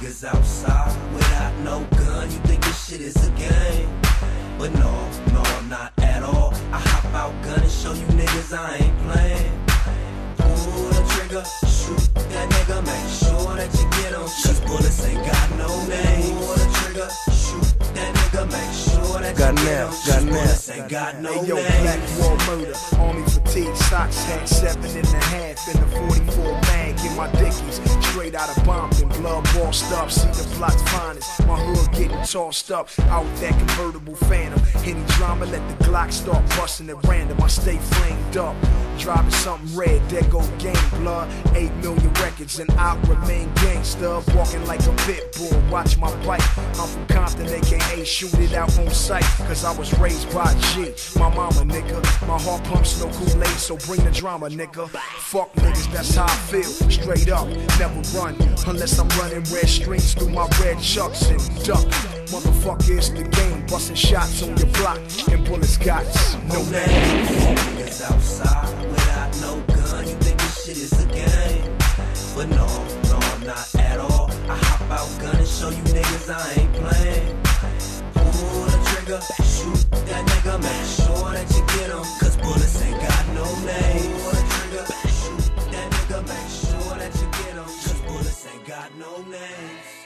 niggas outside without no gun. You think this shit is a game? But no, no, not at all. I hop out gun and show you niggas I ain't playing. Pull the trigger, shoot that nigga, make sure that you get him. Cause bullets ain't got no name. Pull the trigger, shoot that nigga, make sure that Got you now, get him. got bullets ain't got no Hey yo, name. black wall murder, army fatigue, socks hat, seven and a half in the 44 mag in my dickies, straight out of Bompton, blood bossed up, see the plot's finest, my hood getting tossed up, out that convertible phantom, any drama, let the Glock start busting at random, I stay flamed up, driving something red, there go game blood, 8 million records and I remain gangsta, walking like a pit bull, watch my bike, I'm from Compton, aka shoot it out on sight, cause I was raised by G, my mama nigga, my heart pumps no Kool-Aid, so bring the drama nigga, fuck niggas, that's how I feel, straight up, never run, unless I'm running red streets through my red chucks and duck, motherfucker it's the game, busting shots on your block, and bullets got no no name. Niggas outside without no gun. You think this shit is a game? But no, no, I'm not at all. I hop out gun and show you niggas I ain't playing. Pull the trigger, romance.